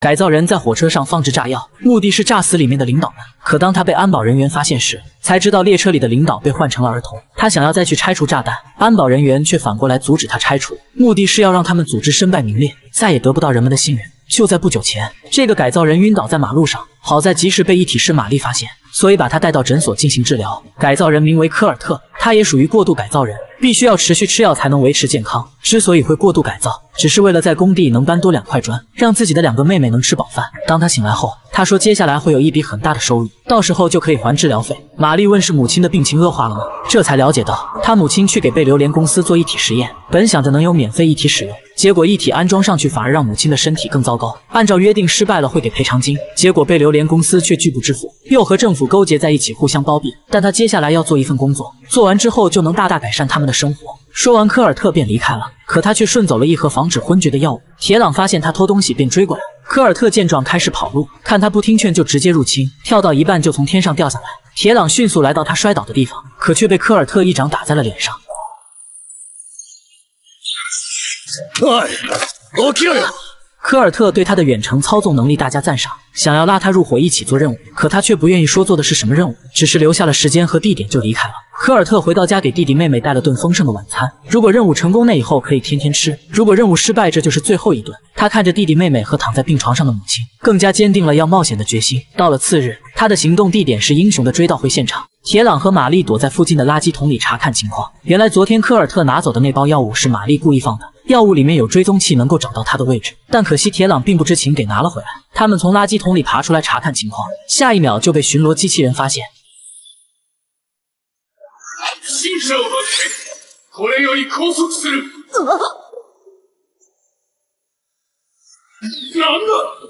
改造人在火车上放置炸药，目的是炸死里面的领导们。可当他被安保人员发现时，才知道列车里的领导被换成了儿童。他想要再去拆除炸弹，安保人员却反过来阻止他拆除，目的是要让他们组织身败名裂，再也得不到人们的信任。就在不久前，这个改造人晕倒在马路上，好在及时被一体式玛丽发现，所以把他带到诊所进行治疗。改造人名为科尔特，他也属于过度改造人，必须要持续吃药才能维持健康。之所以会过度改造，只是为了在工地能搬多两块砖，让自己的两个妹妹能吃饱饭。当他醒来后，他说接下来会有一笔很大的收入，到时候就可以还治疗费。玛丽问是母亲的病情恶化了吗？这才了解到他母亲去给被榴莲公司做一体实验，本想着能有免费一体使用。结果一体安装上去，反而让母亲的身体更糟糕。按照约定失败了会给赔偿金，结果被榴莲公司却拒不支付，又和政府勾结在一起，互相包庇。但他接下来要做一份工作，做完之后就能大大改善他们的生活。说完，科尔特便离开了，可他却顺走了一盒防止昏厥的药物。铁朗发现他偷东西，便追过来。科尔特见状开始跑路，看他不听劝，就直接入侵，跳到一半就从天上掉下来。铁朗迅速来到他摔倒的地方，可却被科尔特一掌打在了脸上。科尔特对他的远程操纵能力大加赞赏，想要拉他入伙一起做任务，可他却不愿意说做的是什么任务，只是留下了时间和地点就离开了。科尔特回到家给弟弟妹妹带了顿丰盛的晚餐，如果任务成功，那以后可以天天吃；如果任务失败，这就是最后一顿。他看着弟弟妹妹和躺在病床上的母亲，更加坚定了要冒险的决心。到了次日，他的行动地点是英雄的追悼会现场。铁朗和玛丽躲在附近的垃圾桶里查看情况。原来昨天科尔特拿走的那包药物是玛丽故意放的，药物里面有追踪器，能够找到他的位置。但可惜铁朗并不知情，给拿了回来。他们从垃圾桶里爬出来查看情况，下一秒就被巡逻机器人发现。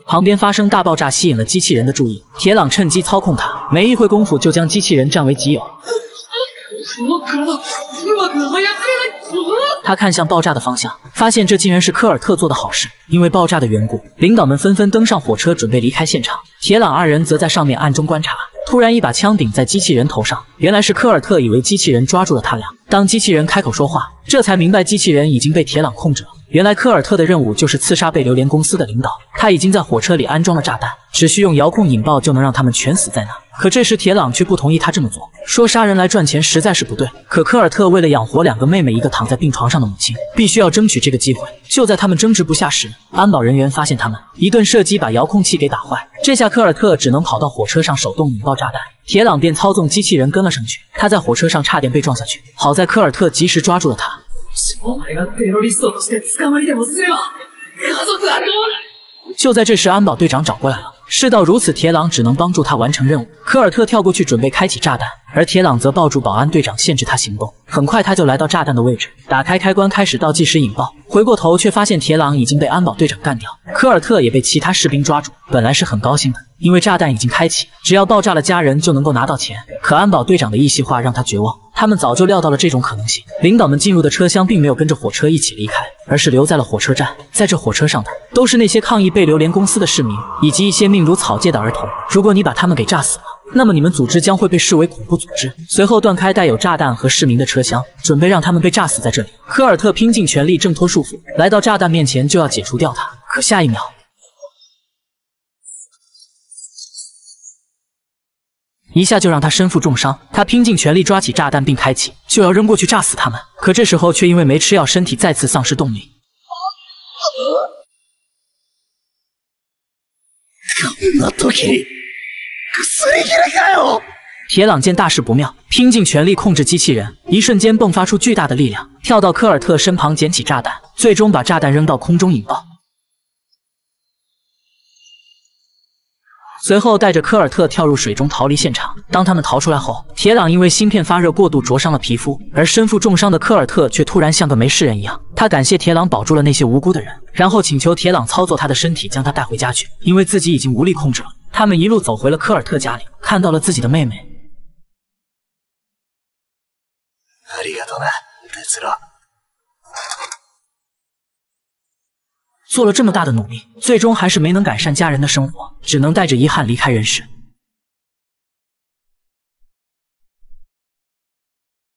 旁边发生大爆炸，吸引了机器人的注意。铁朗趁机操控它，没一会功夫就将机器人占为己有。他看向爆炸的方向，发现这竟然是科尔特做的好事。因为爆炸的缘故，领导们纷纷登上火车，准备离开现场。铁朗二人则在上面暗中观察。突然，一把枪顶在机器人头上，原来是科尔特以为机器人抓住了他俩。当机器人开口说话，这才明白机器人已经被铁朗控制了。原来科尔特的任务就是刺杀被榴莲公司的领导，他已经在火车里安装了炸弹，只需用遥控引爆就能让他们全死在那。可这时铁朗却不同意他这么做，说杀人来赚钱实在是不对。可科尔特为了养活两个妹妹，一个躺在病床上的母亲，必须要争取这个机会。就在他们争执不下时，安保人员发现他们，一顿射击把遥控器给打坏。这下科尔特只能跑到火车上手动引爆炸弹，铁朗便操纵机器人跟了上去。他在火车上差点被撞下去，好在科尔特及时抓住了他。就在这时，安保队长找过来了。事到如此，铁朗只能帮助他完成任务。科尔特跳过去准备开启炸弹，而铁朗则抱住保安队长，限制他行动。很快，他就来到炸弹的位置，打开开关，开始倒计时引爆。回过头，却发现铁朗已经被安保队长干掉，科尔特也被其他士兵抓住。本来是很高兴的，因为炸弹已经开启，只要爆炸了家人就能够拿到钱。可安保队长的一席话让他绝望。他们早就料到了这种可能性。领导们进入的车厢并没有跟着火车一起离开，而是留在了火车站。在这火车上的都是那些抗议被榴莲公司的市民，以及一些命如草芥的儿童。如果你把他们给炸死了，那么你们组织将会被视为恐怖组织。随后断开带有炸弹和市民的车厢，准备让他们被炸死在这里。科尔特拼尽全力挣脱束缚，来到炸弹面前就要解除掉它，可下一秒。一下就让他身负重伤，他拼尽全力抓起炸弹并开启，就要扔过去炸死他们。可这时候却因为没吃药，身体再次丧失动力。铁朗见大事不妙，拼尽全力控制机器人，一瞬间迸发出巨大的力量，跳到科尔特身旁捡起炸弹，最终把炸弹扔到空中引爆。随后带着科尔特跳入水中逃离现场。当他们逃出来后，铁朗因为芯片发热过度灼伤了皮肤，而身负重伤的科尔特却突然像个没事人一样。他感谢铁朗保住了那些无辜的人，然后请求铁朗操作他的身体将他带回家去，因为自己已经无力控制了。他们一路走回了科尔特家里，看到了自己的妹妹。做了这么大的努力，最终还是没能改善家人的生活，只能带着遗憾离开人世。